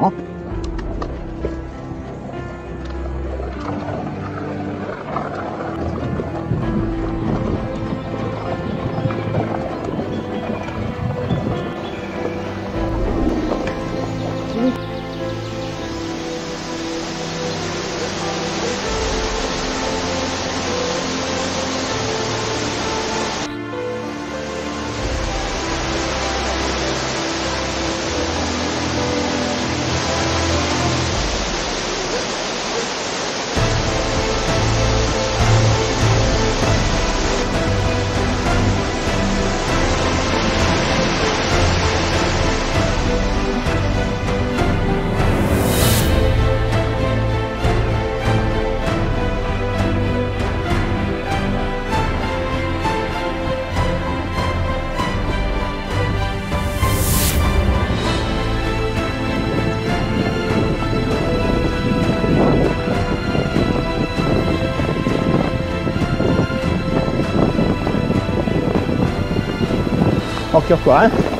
好。Occhio qua, eh.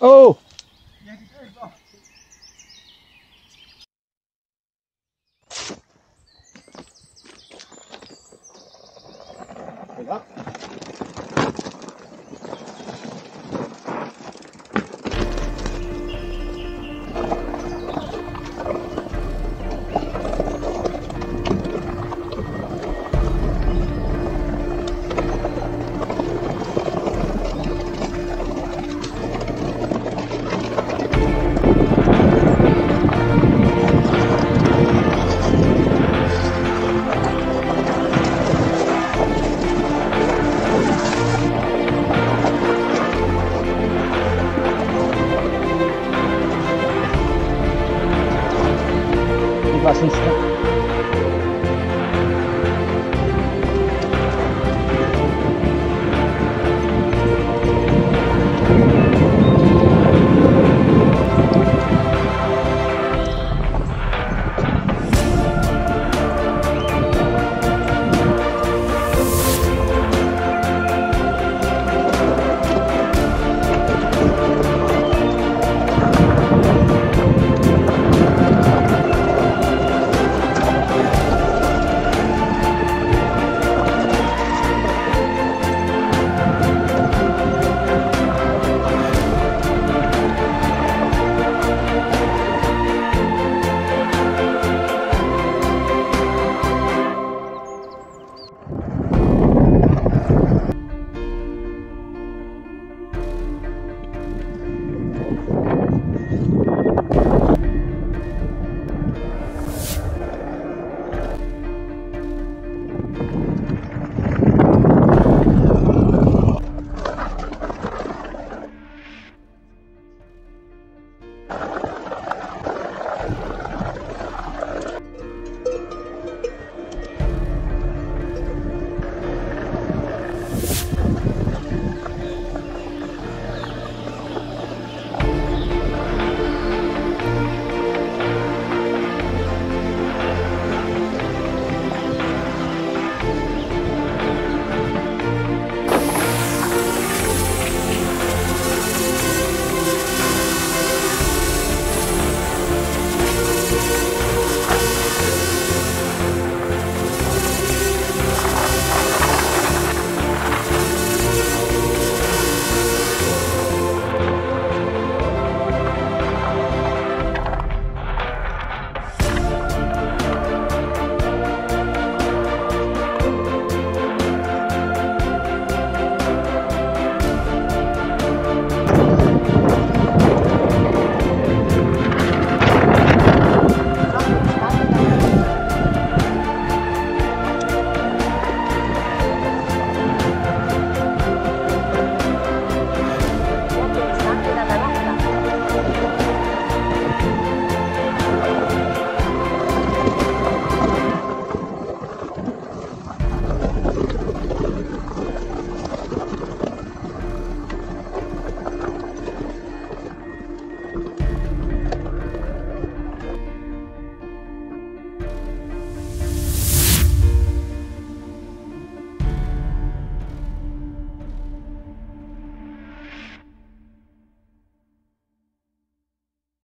哦，